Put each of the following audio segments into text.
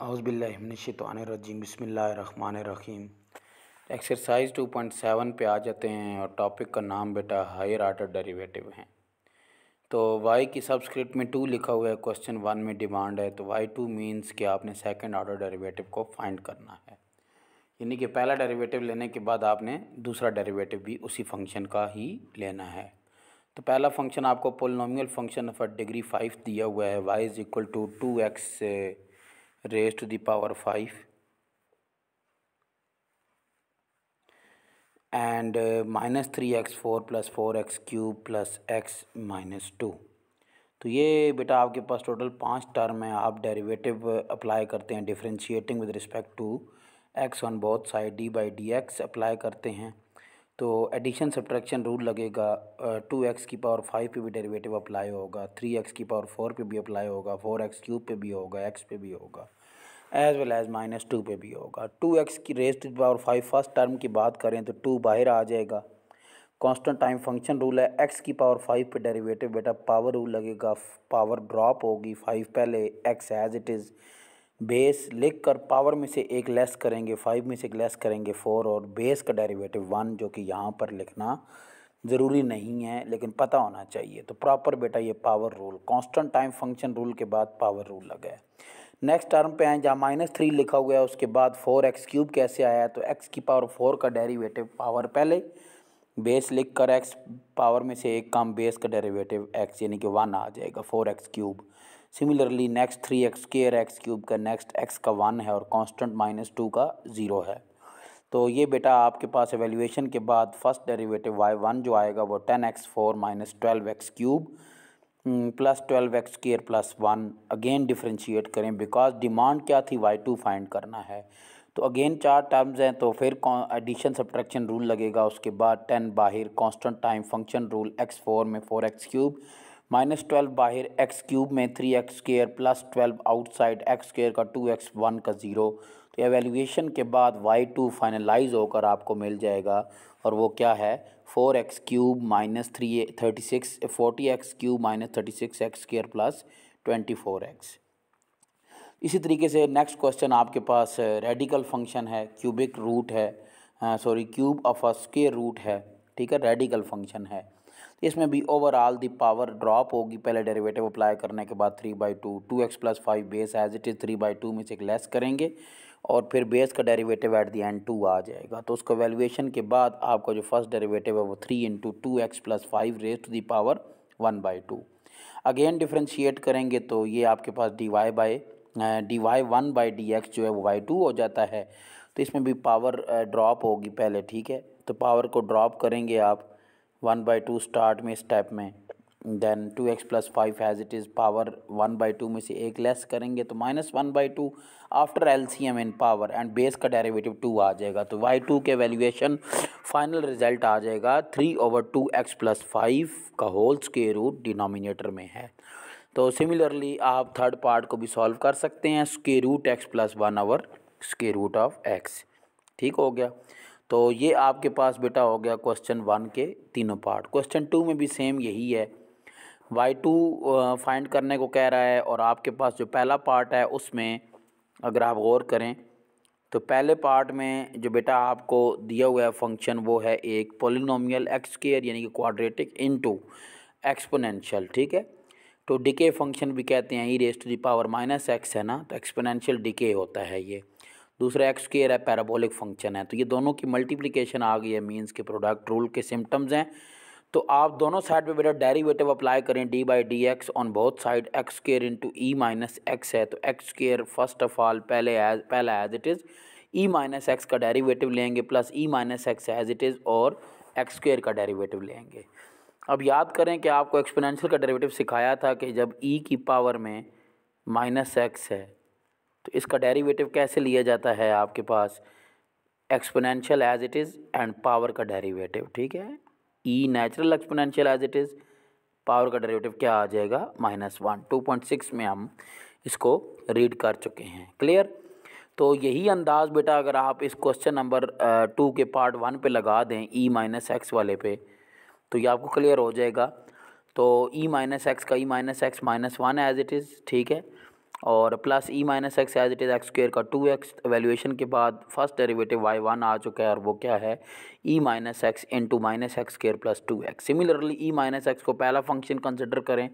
आउज़बिल्लिनशैतानिर्रजीम बिस्मिल्लाहिर्रहमानिर्रहीम। एक्सरसाइज 2.7 पे आ जाते हैं और टॉपिक का नाम बेटा हायर आर्डर डेरिवेटिव हैं। तो वाई की सबस्क्रिप्ट में टू लिखा हुआ है, क्वेश्चन वन में डिमांड है तो वाई टू मीन्स कि आपने सेकंड ऑर्डर डेरिवेटिव को फाइंड करना है। यानी कि पहला डेरिवेटिव लेने के बाद आपने दूसरा डेरिवेटिव भी उसी फ़ंक्शन का ही लेना है। तो पहला फ़ंक्शन आपको polynomial function of degree five दिया हुआ है y is equal to two x raised to the power 5 and uh, minus 3x4 plus 4x cube plus x minus 2 तो ये बेटा आपके पास टोटल पाँच टर्म है। आप डेरिवेटिव अप्लाई करते हैं। Differentiating with respect to x on both side d by d x apply करते हैं। तो एडिशन सब्ट्रैक्शन रूल लगेगा। टू एक्स की पावर फाइव पे भी डेरिवेटिव अप्लाई होगा। थ्री एक्स की पावर फोर पे भी अप्लाई होगा। फोर एक्स क्यूब पे भी होगा। एक्स पे भी होगा। As well as minus two पे भी होगा। टू एक्स की raised power five first term की बात करें तो टू बाहर आ जाएगा। कांस्टेंट टाइम फ़ंक्शन रूल है। एक्स की पावर फाइव पे डेरिवेटिव बेटा पावर रूल लगेगा। पावर ड्रॉप होगी फाइव पहले x as it is base लिख कर पावर में से एक लेस करेंगे। फाइव में से एक लेस करेंगे फोर और बेस का डेरिवेटिव वन जो कि यहाँ पर लिखना ज़रूरी नहीं है, लेकिन पता होना चाहिए। तो प्रॉपर बेटा ये power rule constant time function rule के बाद पावर रूल लगा है। नेक्स्ट टर्म पे आए, जहाँ माइनस थ्री लिखा हुआ है, उसके बाद फोर एक्स क्यूब कैसे आया तो एक्स की पावर फोर का डेरिवेटिव पावर पहले बेस लिख कर एक्स पावर में से एक काम बेस का डेरिवेटिव एक्स यानी कि वन आ जाएगा four x cube similarly next three x square x cube का नेक्स्ट एक्स का वन है, और कांस्टेंट माइनस टू का ज़ीरो है. तो ये बेटा आपके पास एवेल्यूएशन के बाद फ़र्स्ट डेरिवेटिव वाई वन जो आएगा, वो ten x four minus twelve x cube plus twelve x square plus one again differentiate करें बिकॉज़ डिमांड क्या थी? वाई टू फाइंड करना है। तो अगेन चार टर्म्स हैं तो फिर एडिशन सब्ट्रैक्शन रूल लगेगा, उसके बाद टेन बाहर constant time function rule x four में four x cube minus twelve बाहर एक्स क्यूब में three x square plus twelve outside x square का टू एक्स वन का ज़ीरो तो एवेल्यूएशन के बाद वाई टू फाइनलाइज होकर आपको मिल जाएगा। और वो क्या है? Four x cube minus three thirty six forty x cube minus thirty six x square plus twenty four x इसी तरीके से नेक्स्ट क्वेश्चन आपके पास रेडिकल फ़ंक्शन है क्यूबिक रूट है sorry cube of a square root है, ठीक है? रेडिकल फ़ंक्शन है। इसमें भी ओवरऑल दी पावर ड्रॉप होगी, पहले डेरिवेटिव अप्लाई करने के बाद three by two two x plus five base as it is three by two में से एक लेस करेंगे। और फिर बेस का derivative at the end two आ जाएगा। तो उसका वैल्यूएशन के बाद आपका जो फ़र्स्ट डेरिवेटिव है वो three into two x plus five raise to the power one by two again differentiate करेंगे तो ये आपके पास d y by d y one by d x जो है वो वाई टू हो जाता है। तो इसमें भी पावर ड्रॉप होगी पहले, ठीक है? तो पावर को ड्रॉप करेंगे आप वन बाई टू स्टार्ट में स्टेप में। Then two x plus five has it is power one by two में से एक लेस करेंगे तो minus one by two after L C M in power and base का डेरिवेटिव टू आ जाएगा। तो वाई टू के वैल्यूएशन फाइनल रिज़ल्ट आ जाएगा three over two x plus five का होल स्केयर रूट डिनोमिनेटर में है। तो सिमिलरली आप थर्ड पार्ट को भी सॉल्व कर सकते हैं square root x plus one over square root of x ठीक हो गया? तो ये आपके पास बेटा हो गया क्वेश्चन वन के तीनों पार्ट क्वेश्चन टू में भी सेम यही है। वाई टू फाइंड करने को कह रहा है और आपके पास जो पहला पार्ट है उसमें अगर आप गौर करें तो पहले पार्ट में जो बेटा आपको दिया हुआ है फ़ंक्शन वो है एक पोलिनोमियल एक्स केयर यानी कि क्वाड्रेटिक इनटू एक्सपोनेंशियल ठीक है? तो डिके फ़ंक्शन भी कहते हैं e raise to the power minus x है ना? तो एक्सपोनेंशियल डिके होता है ये। दूसरा एक्स केयर है पैराबोलिक फ़ंक्शन है। तो ये दोनों की मल्टीप्लिकेशन आ गई है मीन्स के प्रोडक्ट रूल के सिम्टम्स हैं। तो आप दोनों साइड पे बेटा डेरिवेटिव अप्लाई करें d by d x on both side x square into e minus x है तो x square first of all पहले एज पहला as it is e minus x का डेरिवेटिव लेंगे plus e minus x as it is और x square का derivative लेंगे। अब याद करें कि आपको एक्सपोनेंशियल का डेरिवेटिव सिखाया था कि जब ई e की पावर में माइनस एक्स है तो इसका डेरिवेटिव कैसे लिया जाता है आपके पास? Exponential as it is and power का डेरिवेटिव ठीक है? E natural exponential as it is power का डेरिवेटिव क्या आ जाएगा? Minus one two point six में हम इसको रीड कर चुके हैं. क्लियर तो यही अंदाज बेटा, अगर आप इस क्वेश्चन नंबर टू के पार्ट वन पे लगा दें ई माइनस एक्स वाले पे तो ये आपको क्लियर हो जाएगा. तो ई माइनस एक्स का e minus x minus one as it is ठीक है? और plus e minus x as it is x square का टू एक्स वैल्यूएशन के बाद फ़र्स्ट डेरिवेटिव वाई वन आ चुका है और वो क्या है? E minus x in two minus x square plus two x similarly e minus x को पहला फ़ंक्शन कंसिडर करें।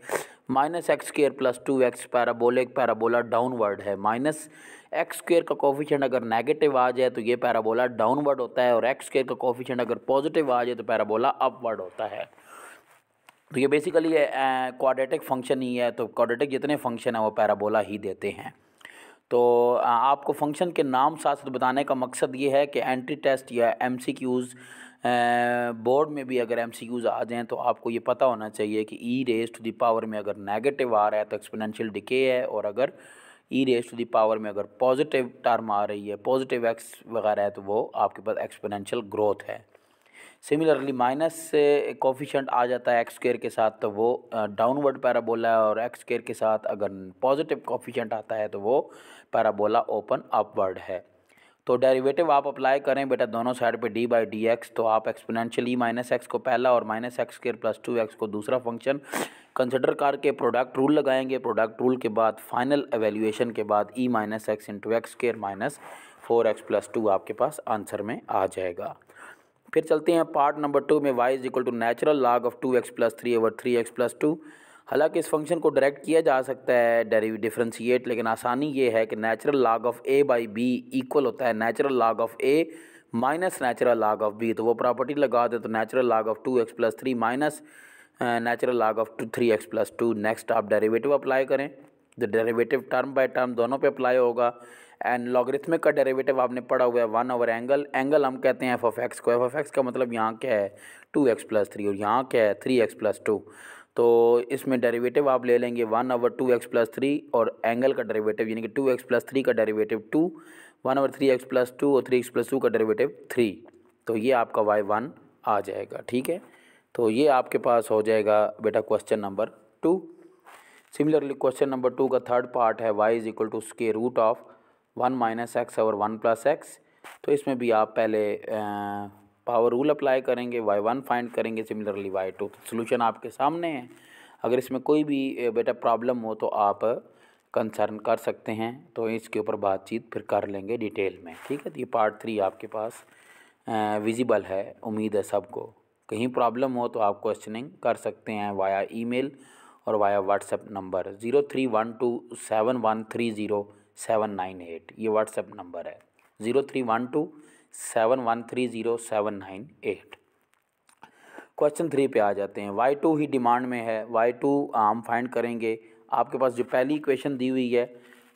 Minus x square plus two x parabolic parabola downward है। माइनस एक्स स्क्र का कोफिशेंट अगर नेगेटिव आ जाए तो ये पैराबोला डाउनवर्ड होता है और एक्स स्क्र का कोफिशेंट अगर पॉजिटिव आ जाए तो पैराबोला अपवर्ड होता है। तो ये बेसिकली क्वाड्रेटिक फ़ंक्शन ही है तो क्वाड्रेटिक जितने फ़ंक्शन हैं, वो पैराबोला ही देते हैं। तो आपको फ़ंक्शन के नाम साथ साथ बताने का मकसद ये है कि एंट्री टेस्ट या एम सी क्यूज़ बोर्ड में भी अगर एम सी क्यूज़ आ जाएँ तो आपको ये पता होना चाहिए कि e raise to the power में अगर नेगेटिव आ रहा है तो एक्सपोनेंशियल डिके है, और अगर e raise to the power में अगर पॉजिटिव टर्म आ रही है पॉजिटिव एक्स वगैरह है तो वो आपके पास एक्सपोनेंशियल ग्रोथ है। सिमिलरली माइनस कोफिशेंट आ जाता है एक्स स्क्र के साथ तो वो डाउनवर्ड पैराबोला है और एक्स स्क्र के साथ अगर पॉजिटिव कोफिशेंट आता है तो वो पैराबोला ओपन अपवर्ड है। तो डेरिवेटिव आप अप्लाई करें बेटा दोनों साइड पे डी बाई डी एक्स तो आप एक्सपोनेंशियल माइनस एक्स को पहला और minus x square plus two x को दूसरा फ़ंक्शन कंसिडर करके प्रोडक्ट रूल लगाएँगे। प्रोडक्ट रूल के बाद फाइनल एवेल्यूएशन के बाद e minus x into x square minus four x plus two आपके पास आंसर में आ जाएगा। फिर चलते हैं पार्ट नंबर टू में y is equal to natural log of two x plus three over three x plus two हालाँकि इस फ़ंक्शन को डायरेक्ट किया जा सकता है डेरिव डिफ्रेंशिएट लेकिन आसानी ये है कि natural log of a by b equal होता है natural log of a minus natural log of b तो वो प्रॉपर्टी लगा दे तो natural log of two x plus three minus natural log of two three x plus two next आप derivative apply करें। The derivative term by term दोनों पे apply होगा। एंड लॉगरिथमिक का डेरिवेटिव आपने पढ़ा हुआ है वन ओवर एंगल एंगल हम कहते हैं एफ़ ऑफ़ एक्स को। एफ़ ऑफ़ एक्स का मतलब यहाँ क्या है? टू एक्स प्लस थ्री और यहाँ क्या है? थ्री एक्स प्लस टू तो इसमें डेरिवेटिव आप ले लेंगे one over two x plus three और एंगल का डेरिवेटिव यानी कि टू एक्स प्लस थ्री का derivative two one over three x plus two और थ्री एक्स प्लस टू का डेरिवेटिव थ्री तो ये आपका वाई वन आ जाएगा, ठीक है? तो ये आपके पास हो जाएगा बेटा question number two similarly question number two का थर्ड पार्ट है y is equal to square root of one minus x और वन प्लस एक्स तो इसमें भी आप पहले पावर रूल अप्लाई करेंगे वाई वन फाइंड करेंगे सिमिलरली वाई टू तो सोल्यूशन आपके सामने है। अगर इसमें कोई भी बेटा प्रॉब्लम हो तो आप कंसर्न कर सकते हैं। तो इसके ऊपर बातचीत फिर कर लेंगे डिटेल में, ठीक है? तो ये पार्ट थ्री आपके पास विजिबल है। उम्मीद है सबको। कहीं प्रॉब्लम हो तो आप क्वेश्चनिंग कर सकते हैं वाया ईमेल और via WhatsApp number zero three one two seven one three zero seven nine eight ये व्हाट्सएप नंबर है। Zero three one two seven one three zero seven nine eight question three पे आ जाते हैं। Y to he demand में है? Y to हम find करेंगे? आपके पास जो पहली इक्वेशन दी हुई है,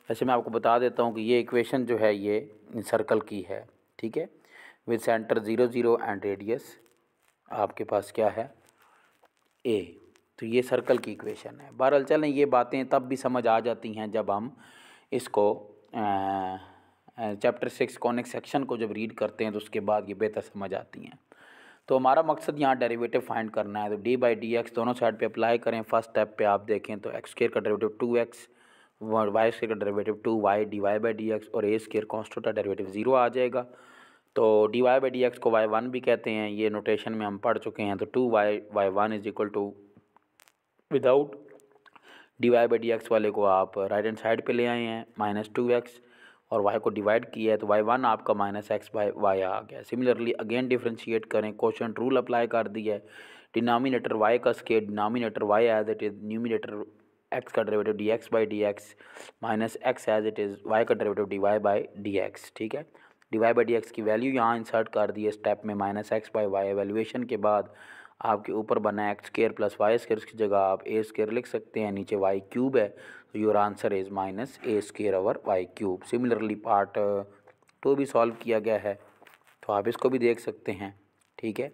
वैसे मैं आपको बता देता हूँ कि ये इक्वेशन जो है, ये सर्कल की है। ठीक है? With centre zero zero and radius आपके पास क्या है? ए तो ये सर्कल की इक्वेशन है। बहरहाल चलें, ये बातें तब भी समझ आ जाती हैं जब हम इसको चैप्टर सिक्स कॉनिक सेक्शन को जब रीड करते हैं तो उसके बाद ये बेहतर समझ आती हैं। तो हमारा मकसद यहाँ डेरिवेटिव फाइंड करना है। तो डी बाई डी एक्स दोनों साइड पे अप्लाई करें। फ़र्स्ट स्टेप पे आप देखें तो एक्स स्केयर का derivative two x y square का derivative two y d y by d x और ए स्केयर कॉन्स्टेंट का डेरिवेटिव ज़ीरो आ जाएगा। तो d y by d x को वाई वन भी कहते हैं। ये नोटेशन में हम पढ़ चुके हैं। तो two y y one is equal to without d y by d x वाले को आप राइट हैंड साइड पे ले आए हैं माइनस टू एक्स और वाई को डिवाइड किया है तो वाई वन आपका माइनस एक्स बाई वाई आ गया सिमिलरली अगेन डिफ्रेंशिएट करें क्वेश्चन रूल अप्लाई कर दिया है। डिनोमिनेटर वाई का square denominator y as it is numerator x का derivative d x by d x minus x as it is y का derivative d y by d x ठीक है? D y by d x की value यहाँ insert कर दी है step में minus x by y evaluation के बाद। आपके ऊपर बना x square plus y square उसकी जगह आप ए स्केयर लिख सकते हैं नीचे वाई क्यूब है तो your answer is minus a square over y cube similarly part two भी सॉल्व किया गया है तो आप इसको भी देख सकते हैं ठीक है?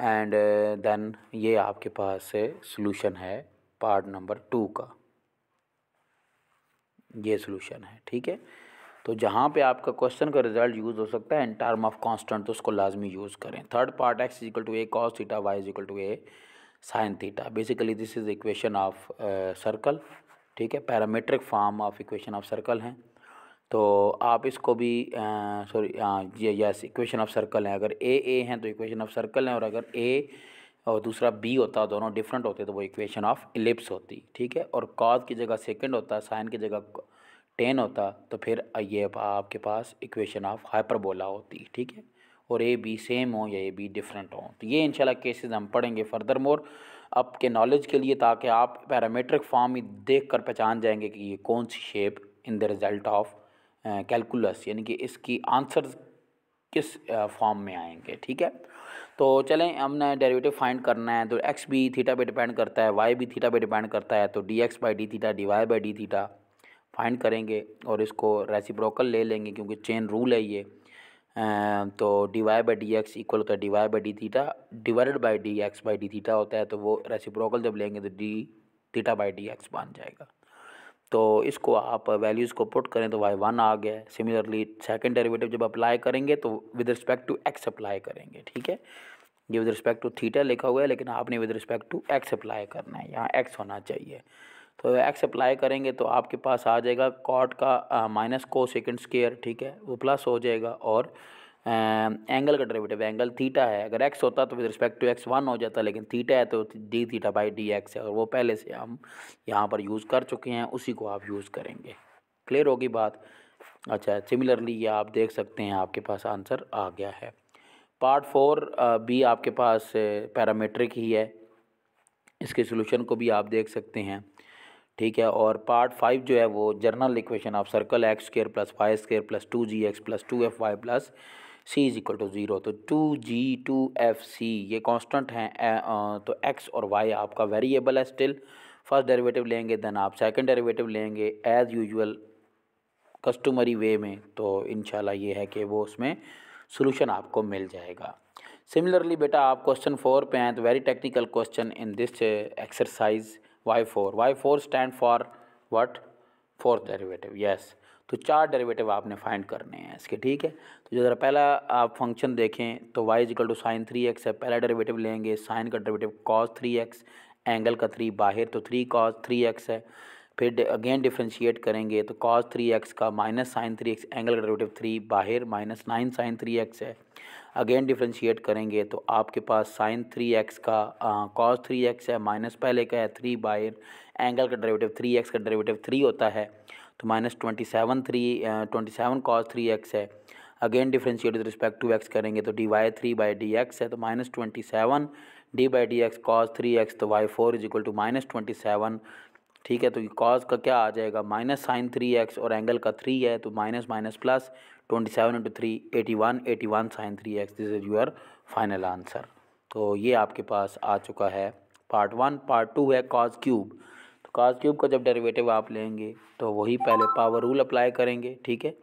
एंड देन uh, ये आपके पास सोल्यूशन है पार्ट नंबर टू का। ये सोल्यूशन है ठीक है? तो जहाँ पे आपका क्वेश्चन का रिज़ल्ट यूज़ हो सकता है इन टर्म ऑफ़ कांस्टेंट तो उसको लाजमी यूज़ करें। Third part x is equal to a cos theta y is equal to a sine theta basically this is equation of circle ठीक है? Parametric form of equation of circle हैं। तो आप इसको भी सॉरी ये यस इक्वेशन ऑफ़ सर्कल हैं। अगर ए ए हैं तो इक्वेशन ऑफ़ सर्कल हैं। और अगर ए और दूसरा बी होता, दोनों डिफरेंट होते तो वो इक्वेशन ऑफ़ इलिप्स होती, ठीक है? और कॉज की जगह सेकंड होता है साइन की जगह टेन होता तो फिर ये आपके पास इक्वेशन ऑफ़ हाइपरबोला होती, ठीक है? और ए बी सेम हो या ए बी डिफरेंट हो तो ये इंशाल्लाह केसेस हम पढ़ेंगे फर्दर मोर आपके नॉलेज के लिए, ताकि आप पैरामीट्रिक फॉर्म ही देख कर पहचान जाएँगे कि ये कौन सी shape in the result of calculus, यानी कि इसकी आंसर किस फॉर्म में आएँगे, ठीक है? तो चलें, हमने डेरिवेटिव फाइंड करना है तो एक्स भी थीटा पे डिपेंड करता है, वाई भी थीटा पे डिपेंड करता है तो d x by d theta, d y by d theta find करेंगे और इसको रेसिप्रोकल ले लेंगे क्योंकि चेन रूल है ये। तो d y by d x equal होता है d y by d theta divided by d x by d theta होता है तो वो रेसिप्रोकल जब लेंगे तो d theta by d x बन जाएगा। तो इसको आप वैल्यूज़ को पुट करें तो वाई वन आ गया सिमिलरली सेकेंड डेरिवेटिव जब अप्लाई करेंगे तो with respect to x apply करेंगे, ठीक है? ये विद रिस्पेक्ट टू थीटा लिखा हुआ है, लेकिन आपने with respect to x apply करना है। यहाँ एक्स होना चाहिए। तो एक्स अप्लाई करेंगे तो आपके पास आ जाएगा कॉट का माइनस को सेकेंड स्केयर ठीक है? वो प्लस हो जाएगा और एंगल का डेरिवेटिव एंगल थीटा है। अगर एक्स होता तो with respect to x one हो जाता, लेकिन थीटा है तो d theta by d x है और वो पहले से हम यहाँ पर यूज़ कर चुके हैं, उसी को आप यूज़ करेंगे। क्लियर होगी बात? अच्छा सिमिलरली ये आप देख सकते हैं, आपके पास आंसर आ गया है। पार्ट फोर भी आपके पास पैरामीट्रिक ही है। इसके सोल्यूशन को भी आप देख सकते हैं। ठीक है? और पार्ट फाइव जो है वो general equation of circle x square plus five square plus two g x plus two f y plus c is equal to zero तो two g two f c ये कांस्टेंट हैं तो x और Y आपका variable है still first derivative लेंगे then आप second derivative लेंगे एज़ यूजुअल कस्टमरी वे में. तो इनशाला ये है कि वो उसमें सोल्यूशन आपको मिल जाएगा. सिमिलरली बेटा आप क्वेश्चन फोर पे हैं तो very technical question in this exercise y four y four stand for what fourth derivative yes तो चार डेरिवेटिव आपने फाइंड करने हैं इसके, ठीक है? तो जो ज़रा पहला आप फ़ंक्शन देखें तो y is equal to sine three x है, पहला डेरिवेटिव लेंगे साइन का derivative cos three x angle का थ्री बाहर तो थ्री कॉस थ्री एक्स है। फिर अगेन डिफ्रेंशिएट करेंगे तो कॉस थ्री एक्स का minus sine three x angle का डेरिवेटिव थ्री बाहर minus nine sine three x है। अगेन डिफ्रेंशिएट करेंगे तो आपके पास साइन थ्री एक्स का कॉस थ्री एक्स है माइनस पहले का है थ्री बाहर एंगल का डेरिवेटिव थ्री एक्स का डेरिवेटिव थ्री होता है तो minus twenty seven three twenty seven cos three x है। Again differentiate with respect to x करेंगे तो d y three by d x है तो minus twenty seven d by d x cos three x तो y four is equal to minus twenty seven ठीक है तो cos का क्या आ जाएगा? माइनस साइन थ्री एक्स और एंगल का थ्री है तो minus minus plus twenty seven into three eighty one eighty one sine three x this is your final answer तो ये आपके पास आ चुका है पार्ट वन पार्ट टू है कॉज क्यूब तो कॉज क्यूब का जब डेरिवेटिव आप लेंगे तो वही पहले पावर रूल अप्लाई करेंगे, ठीक है?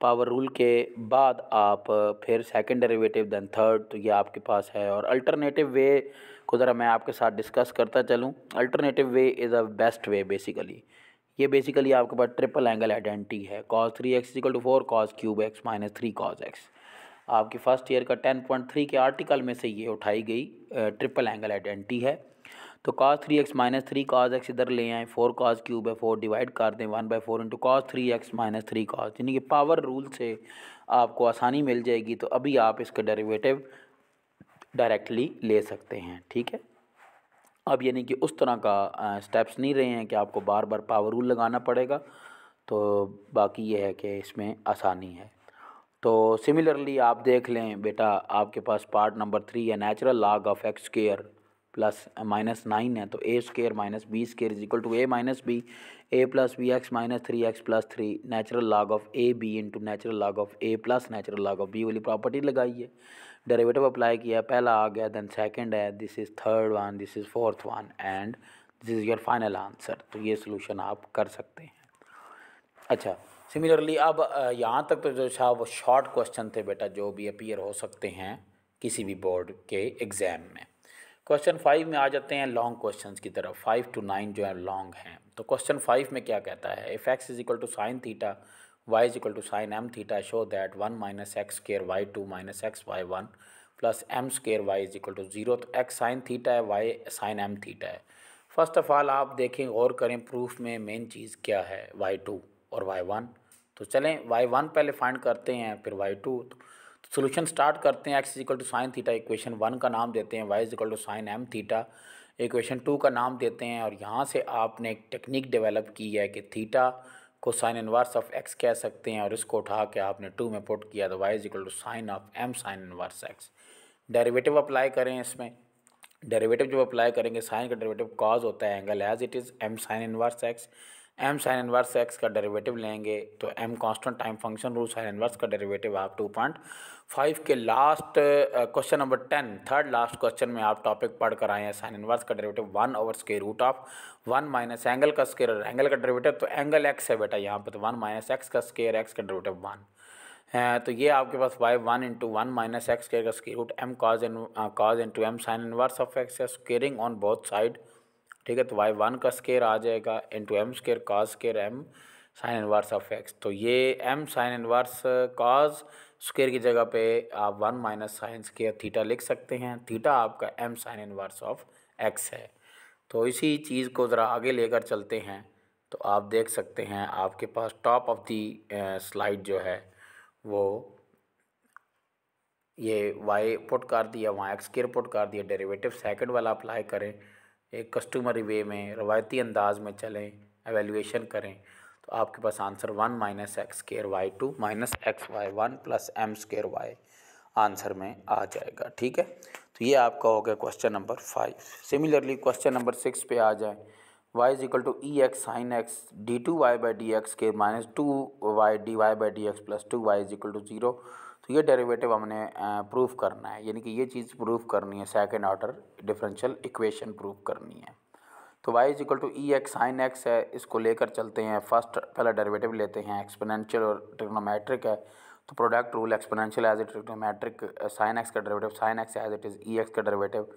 पावर रूल के बाद आप फिर सेकंड डेरिवेटिव देन थर्ड तो ये आपके पास है और अल्टरनेटिव वे को ज़रा मैं आपके साथ डिस्कस करता चलूँ। Alternative way is a best way basically ये बेसिकली आपके पास ट्रिपल एंगल आइडेंटिटी है। Cos three x equal to four cos cube x minus three cos x आपकी फ़र्स्ट ईयर का टेन पॉइंट थ्री के आर्टिकल में से ये उठाई गई ट्रिपल एंगल आइडेंटिटी है। तो cos three x minus three cos x इधर ले आए। फोर कॉस क्यूब है फोर डिवाइड कर दें one by four into cos three x minus three cos यानी कि पावर रूल से आपको आसानी मिल जाएगी। तो अभी आप इसका डेरिवेटिव डायरेक्टली ले सकते हैं, ठीक है? अब यानी कि उस तरह का स्टेप्स नहीं रहे हैं कि आपको बार बार पावर रूल लगाना पड़ेगा तो बाकी ये है कि इसमें आसानी है। तो सिमिलरली आप देख लें, बेटा आपके पास पार्ट नंबर थ्री है natural log of x square plus minus nine है तो a square minus b square is equal to a minus b a plus b x minus three x plus three natural log of a b into natural log of a plus natural log of b वाली property लगाई है derivative apply किया, पहला आ गया then second है this is third one this is fourth one and this is your final answer तो ये सोल्यूशन आप कर सकते हैं। अच्छा सिमिलरली अब यहाँ तक तो जो था, वो शॉर्ट क्वेश्चन थे बेटा, जो भी अपीयर हो सकते हैं किसी भी बोर्ड के एग्ज़ाम में। क्वेश्चन फाइव में आ जाते हैं लॉन्ग क्वेश्चन की तरफ़। फाइव टू नाइन जो है लॉन्ग हैं। तो क्वेश्चन फाइव में क्या कहता है? If x is equal to sine theta equal to sine m theta show that one minus x square y two minus x y one plus m square y is equal to zero तो x sine theta है y sine M theta है। First of all आप देखें गौर करें proof में main चीज़ क्या है वाई टू और वाई वन तो चलें वाई वन पहले फाइंड करते हैं, फिर वाई टू तो सोल्यूशन स्टार्ट करते हैं x is equal to sine theta equation one का नाम देते हैं y is equal to sine m theta equation two का नाम देते हैं। और यहाँ से आपने एक टेक्निक डेवलप की है कि थीटा को साइन इनवर्स ऑफ़ एक्स कह सकते हैं और इसको उठा के आपने टू में पुट किया तो y is equal to sine of m sine inverse x derivative apply करें इसमें। डेरिवेटिव जब अप्लाई करेंगे साइन का डेरिवेटिव कॉज होता है angle as it is m sine inverse x m sine inverse x का डेरिवेटिव लेंगे तो m constant time function rule sine inverse का डेरिवेटिव आप टू पॉइंट फाइव के last question number ten third last question में आप topic पढ़ कर आए हैं साइन इनवर्स का derivative one over square root of one minus angle का स्केयर एंगल का डेरिवेटिव तो एंगल एक्स है बेटा यहाँ पर तो वन माइनस एक्स का स्केयर एक्स का डेरिवेटिव वन तो ये आपके पास y one into one minus x square का square root m cos in cos into m sine inverse of x है स्केयरिंग ऑन बोथ साइड ठीक है तो वाई वन का स्केयर आ जाएगा into m square cos square m sine inverse of x तो ये m sine inverse cos square की जगह पे आप one minus sine square theta लिख सकते हैं। थीटा आपका m sine inverse of x है। तो इसी चीज़ को ज़रा आगे लेकर चलते हैं। तो आप देख सकते हैं, आपके पास टॉप ऑफ़ दी स्लाइड जो है, वो ये वाई पुट कर दिया, वहाँ एक्स केयर पुट कर दिया डेरिवेटिव सेकंड वाला अप्लाई करें, एक कस्टमरी वे में, रवायती अंदाज में चलें एवेल्यूएशन करें। तो आपके पास answer one minus x square y two minus x y one plus m square y answer में आ जाएगा, ठीक है? तो ये आपका हो गया question number five. Similarly question number six पे आ जाए। Y is equal to e x sine x d two y by d x के minus two y d y by d x plus two y is equal to zero तो ये derivative हमने proof करना है। यानी कि ये चीज़ proof करनी है। Second order differential equation proof करनी है। तो y is equal to e x sine x है, इसको लेकर चलते हैं। फ़र्स्ट पहला डेरिवेटिव लेते हैं। एक्सपोनेंशियल और ट्रिग्नोमेट्रिक है। तो product rule exponential as it trigonometric sine x का derivative sine x as it is e x का डेरिवेटिव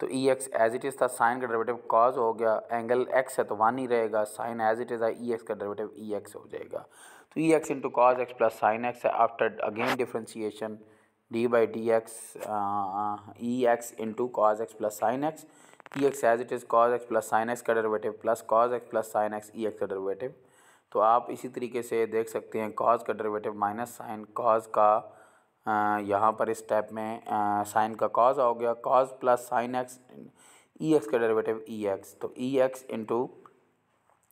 तो e x as it is था साइन का डेरिवेटिव कॉज हो गया। एंगल एक्स है तो वन ही रहेगा। Sine as it is e x का डेरिवेटिव ई एक्स हो जाएगा। तो e x into cos x plus sine x है। After again differentiation d by d x e x into cos x plus sine x e x as it is cos x plus sine x का derivative plus cos x plus sine x e x का derivative तो आप इसी तरीके से देख सकते हैं कॉज का डेरिवेटिव माइनस साइन कॉज का यहाँ पर इस स्टेप में साइन का कॉज हो गया cos plus sine x e x का डेरिवेटिव ई एक्स तो e x into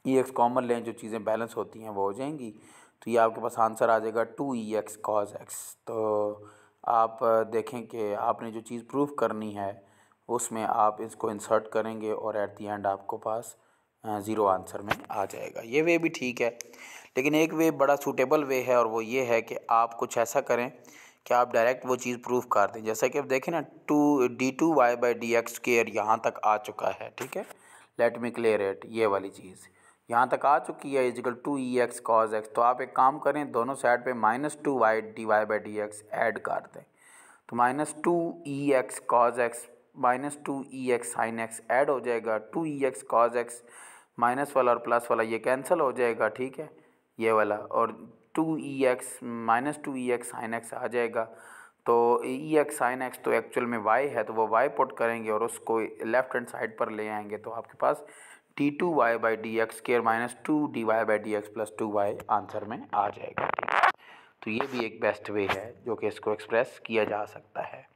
e x common लें जो चीज़ें बैलेंस होती हैं वो हो जाएँगी. तो ये आपके पास आंसर आ जाएगा two e x cos x तो आप देखें कि आपने जो चीज़ प्रूफ करनी है उसमें आप इसको इंसर्ट करेंगे और एट दी एंड आपको पास ज़ीरो आंसर में आ जाएगा। ये वे भी ठीक है, लेकिन एक वे बड़ा सूटेबल वे है और वो ये है कि आप कुछ ऐसा करें कि आप डायरेक्ट वो चीज़ प्रूफ कर दें। जैसा कि आप देखें ना to d two y by d x square यहाँ तक आ चुका है, ठीक है? लेट मी क्लियर इट ये वाली चीज़। यहाँ तक आ चुकी है is equal to e x cos x तो आप एक काम करें, दोनों साइड पे minus two y d y by d x add कर दें। तो minus two e x cos x minus two e x sine x add हो जाएगा two e x cos x minus वाला और प्लस वाला ये कैंसिल हो जाएगा, ठीक है? ये वाला और two e x minus two e x sine x आ जाएगा। तो ई एक्स साइन एक्स तो एक्चुअल में वाई है तो वो वाई पुट करेंगे और उसको लेफ़्ट हैंड साइड पर ले आएँगे। तो आपके पास d two y by d x square minus two d y by d x plus two y answer में आ जाएगा। तो ये भी एक बेस्ट वे है, जो कि इसको एक्सप्रेस किया जा सकता है।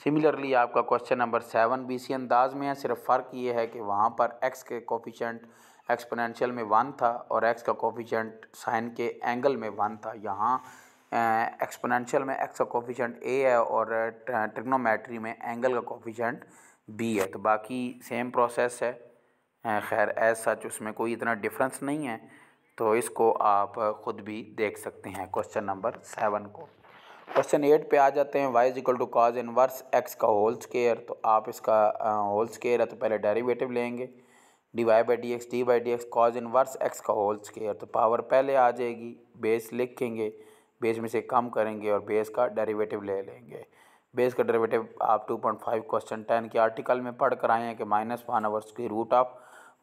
सिमिलरली आपका question number seven b c अंदाज में है, सिर्फ़ फ़र्क ये है कि वहाँ पर एक्स के कोफिशेंट एक्सपोनेंशियल में वन था और एक्स का कोफिशेंट साइन के एंगल में वन था। यहाँ एक्सपोनेंशियल में एक्स का कोफिशेंट ए है और ट्रिग्नोमेट्री में एंगल का कोफिशेंट बी है। तो बाकी सेम प्रोसेस है। खैर एज सच उसमें कोई इतना डिफरेंस नहीं है। तो इसको आप ख़ुद भी देख सकते हैं क्वेश्चन नंबर सेवन को। क्वेश्चन एट पे आ जाते हैं y is equal to cos inverse x का होल स्केयर तो आप इसका होल स्केयर है तो पहले डेरिवेटिव लेंगे. D y by d x d by d x cos inverse x का होल स्केयर तो पावर पहले आ जाएगी बेस लिखेंगे बेस में से कम करेंगे और बेस का डेरिवेटिव ले लेंगे. बेस का डेरिवेटिव आप two point five question ten के आर्टिकल में पढ़ कर आए हैं कि minus one over square root of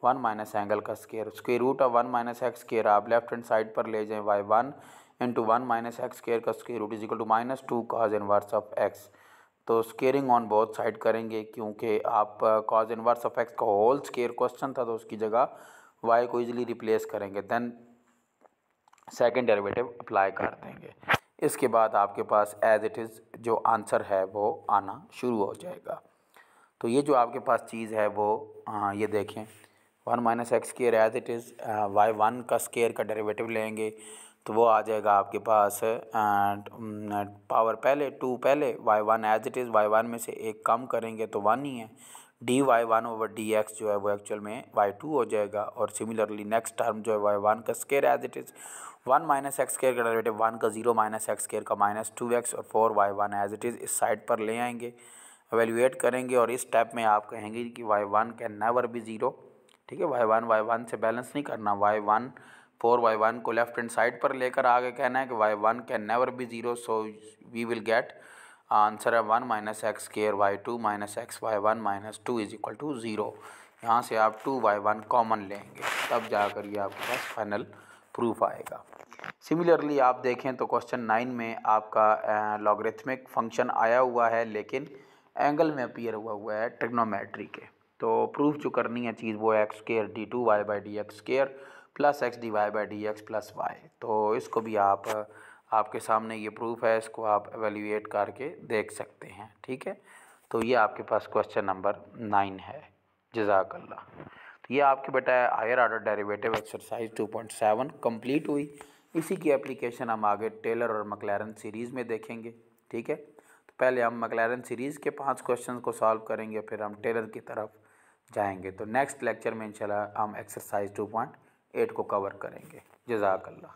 one minus angle का square square root of one minus x square आप लेफ़्ट हैंड साइड पर ले जाएँ y one into one minus x square का square root is equal to minus two cos inverse of x तो squaring on both side करेंगे क्योंकि आप cos inverse of x का होल स्केयर क्वेश्चन था तो उसकी जगह वाई को इजीली रिप्लेस करेंगे देन सेकेंड डेरिवेटिव अप्लाई कर देंगे। इसके बाद आपके पास एज इट इज़ जो आंसर है वो आना शुरू हो जाएगा। तो ये जो आपके पास चीज़ है वो आ, ये देखें। One minus x square as it is y one का स्केयर का डेरिवेटिव लेंगे। तो वो आ जाएगा आपके पास पावर पहले टू पहले y one as it is y one में से एक कम करेंगे तो वन ही है। D y one over d x जो है वो एक्चुअल में वाई टू हो जाएगा, और सिमिलरली नेक्स्ट टर्म जो है वाई वन का square as it is one minus x square का डेरिवेटिव वन का ज़ीरो माइनस एक्स स्केयर का माइनस टू एक्स और four y one as it is इस साइड पर ले आएँगे। एवेल्यूएट करेंगे, और इस स्टेप में आप कहेंगे कि y one can never be zero ठीक है वाई वन वाई वन से बैलेंस नहीं करना y one four y one को लेफ़्ट हैंड साइड पर लेकर आगे कहना है कि y one can never be zero, so we will get answer है one minus x square y two minus x y one minus two is equal to zero. यहाँ से आप टू वाई वन कॉमन लेंगे, तब जाकर ये आपके पास फाइनल प्रूफ आएगा। सिमिलरली आप देखें तो क्वेश्चन नाइन में आपका लॉगरिथमिक फ़ंक्शन आया हुआ है, लेकिन एंगल में अपीयर हुआ हुआ है ट्रिग्नोमेट्री के। तो प्रूफ जो करनी है चीज़ वो x square d two y by d x square plus x d y by d x plus y. तो इसको भी आप, आपके सामने ये प्रूफ है, इसको आप एवेल्यूएट करके देख सकते हैं, ठीक है? तो ये आपके पास क्वेश्चन नंबर नाइन है, जजाकल्ला। तो ये आपके बेटा higher order derivative exercise two point seven complete हुई। इसी की एप्लीकेशन हम आगे टेलर और मकलैरन सीरीज़ में देखेंगे, ठीक है? तो पहले हम मकलैरन सीरीज़ के पाँच क्वेश्चन को सॉल्व करेंगे, फिर हम टेलर की तरफ़ जाएँगे। तो नेक्स्ट लेक्चर में इंशाल्लाह हम एक्सरसाइज टू पॉइंट एट को कवर करेंगे। जजाकल्ला